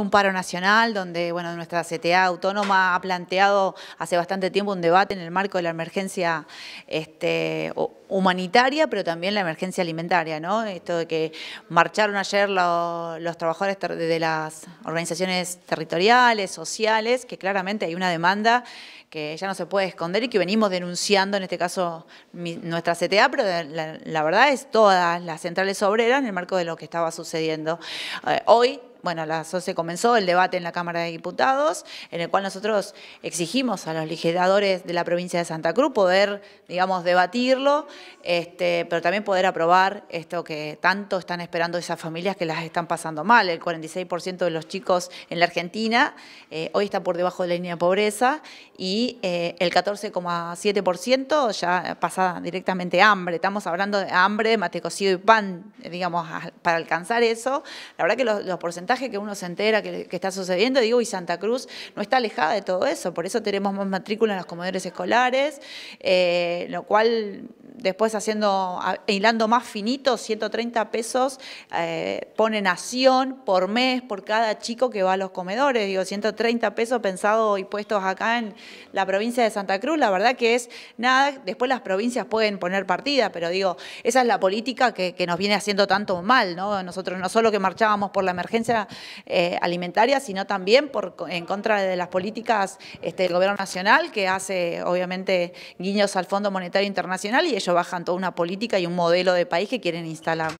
Un paro nacional donde bueno, nuestra CTA autónoma ha planteado hace bastante tiempo un debate en el marco de la emergencia este, humanitaria, pero también la emergencia alimentaria. ¿no? Esto de que marcharon ayer los trabajadores de las organizaciones territoriales, sociales, que claramente hay una demanda que ya no se puede esconder y que venimos denunciando, en este caso nuestra CTA, pero la, verdad es todas las centrales obreras en el marco de lo que estaba sucediendo. Eh, hoy bueno, la se comenzó el debate en la Cámara de Diputados, en el cual nosotros exigimos a los legisladores de la provincia de Santa Cruz poder, digamos, debatirlo, este, pero también poder aprobar esto que tanto están esperando esas familias que las están pasando mal. El 46% de los chicos en la Argentina eh, hoy está por debajo de la línea de pobreza y eh, el 14,7% ya pasa directamente hambre. Estamos hablando de hambre, mate cocido y pan, digamos, para alcanzar eso. La verdad que los porcentajes que uno se entera que, está sucediendo, digo, y Santa Cruz no está alejada de todo eso, por eso tenemos más matrícula en los comedores escolares, eh, lo cual después haciendo, hilando más finito, 130 pesos eh, pone Nación por mes por cada chico que va a los comedores, digo, 130 pesos pensados y puestos acá en la provincia de Santa Cruz, la verdad que es nada, después las provincias pueden poner partida, pero digo, esa es la política que, nos viene haciendo tanto mal, ¿no? Nosotros no solo que marchábamos por la emergencia eh, alimentaria, sino también por, en contra de las políticas este, del Gobierno Nacional, que hace obviamente guiños al Fondo Monetario Internacional y ellos bajan toda una política y un modelo de país que quieren instalar.